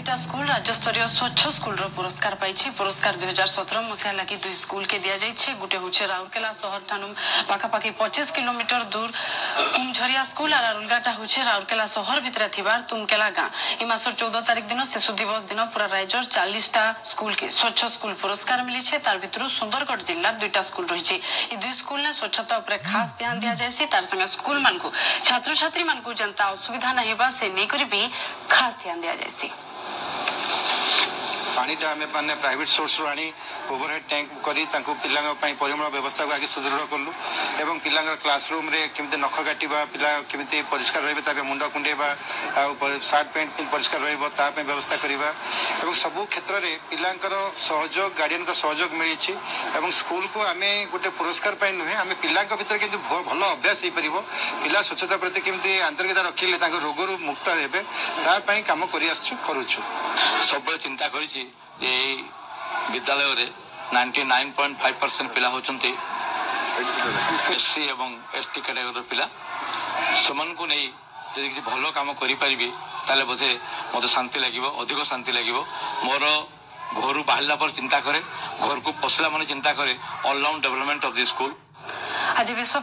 দুইটা স্কুল রাজ্যস্তরীয় স্বচ্ছ স্কুলর পুরস্কার পাইছি পুরস্কার দুই হাজার সতের মশিয়া লাগি দুই স্কুলকে দিয়াযাইছে গোটে হচ্ছে রাউরকেলা সহর ঠানু পাখাপাখি পঁচিশ কিলোমিটার দূর কুমঝরিয়া স্কুল আর আরুলগাটা হচ্ছে রাউরকেলা সহর ভিতরে থিবার তুমকেলা গাঁ এই মাসর চৌদ তারিখ দিন শিশু দিবস দিন পুরা রাজ্যর চাল্লিশটা স্কুলকে স্বচ্ছ স্কুল পুরস্কার মিলিছে তার ভিতর সুন্দরগড় জেলার দুইটা স্কুল রয়েছে এই দুই স্কুল স্বচ্ছতা উপরে খাস ধ্যান দিয়াযাইছে তার সঙ্গে স্কুল মানুষ ছাত্রছাত্রী মানুষ যেন্তা অসুবিধা না হবা সে নেই করে ବି ଖାସ୍ ଧ୍ୟାନ ଦିଆଯାଇଛି ପାଣିଟା ଆମେ ମାନେ ପ୍ରାଇଭେଟ୍ ସୋର୍ସରୁ ଆଣି ଓଭରହେଡ୍ ଟ୍ୟାଙ୍କ କରି ତାଙ୍କୁ ପିଲାଙ୍କ ପାଇଁ ପରିମଳ ବ୍ୟବସ୍ଥାକୁ ଆଗେ ସୁଦୃଢ଼ କଲୁ ଏବଂ ପିଲାଙ୍କର କ୍ଲାସରୁମ୍ରେ କେମିତି ନଖ କାଟିବା ପିଲା କେମିତି ପରିଷ୍କାର ରହିବେ ତା ପାଇଁ ମୁଣ୍ଡ କୁଣ୍ଡେଇବା ଆଉ ସାର୍ଟ ପ୍ୟାଣ୍ଟ ପରିଷ୍କାର ରହିବ ତା ପାଇଁ ବ୍ୟବସ୍ଥା କରିବା ଏବଂ ସବୁ କ୍ଷେତ୍ରରେ ପିଲାଙ୍କର ସହଯୋଗ ଗାର୍ଡିଆନଙ୍କ ସହଯୋଗ ମିଳିଛି ଏବଂ ସ୍କୁଲକୁ ଆମେ ଗୋଟେ ପୁରସ୍କାର ପାଇଁ ନୁହେଁ ଆମେ ପିଲାଙ୍କ ଭିତରେ କିନ୍ତୁ ଭଲ ଅଭ୍ୟାସ ହେଇପାରିବ ପିଲା ସ୍ୱଚ୍ଛତା ପ୍ରତି କେମିତି ଆନ୍ତରିକତା ରଖିଲେ ତାଙ୍କ ରୋଗରୁ ମୁକ୍ତ ହେବେ ତା ପାଇଁ କାମ କରିଆସୁଛୁ କରୁଛୁ ସବୁବେଳେ ଚିନ୍ତା କରିଛି এই ବିଦ୍ୟାଳୟରେ ninety nine point five percent ପିଲା ହେଉଛନ୍ତି ଏସ୍ସି ଏବଂ ଏସ୍ଟି କାଟାଗୋରୀର ପିଲା ସେମାନଙ୍କୁ ନେଇ ଯଦି କିଛି ଭଲ କାମ କରିପାରିବି ତାହେଲେ ବୋଧେ ମୋତେ ଶାନ୍ତି ଲାଗିବ ଅଧିକ ଶାନ୍ତି ଲାଗିବ ମୋର ଘରୁ ବାହାରିଲା ପରେ ଚିନ୍ତା କରେ ଘରକୁ ପଶିଲା ମାନେ ଚିନ୍ତା କରେ allround development of the school ଆଜି ବିଶ୍ୱ